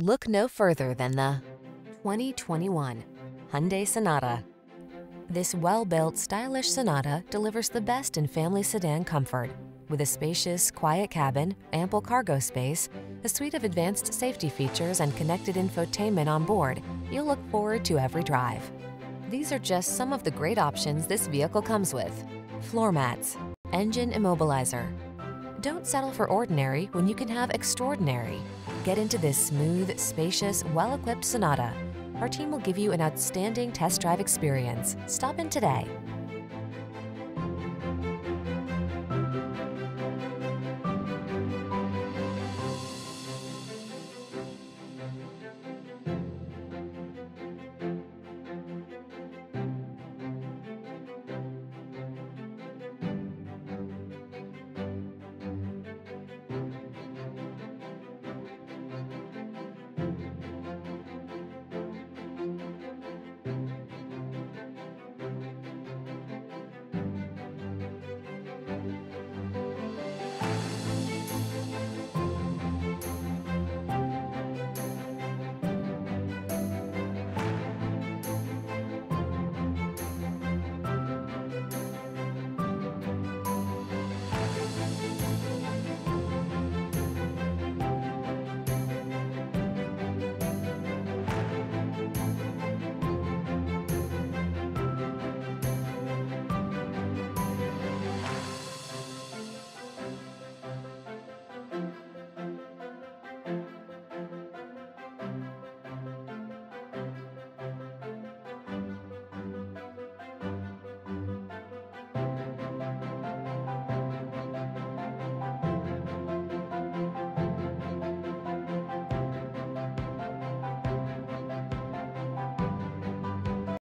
Look no further than the 2021 Hyundai Sonata. This well-built, stylish Sonata delivers the best in family sedan comfort. With a spacious, quiet cabin, ample cargo space, a suite of advanced safety features and connected infotainment on board, you'll look forward to every drive. These are just some of the great options this vehicle comes with. Floor mats, engine immobilizer. Don't settle for ordinary when you can have extraordinary. Get into this smooth, spacious, well-equipped Sonata. Our team will give you an outstanding test drive experience. Stop in today.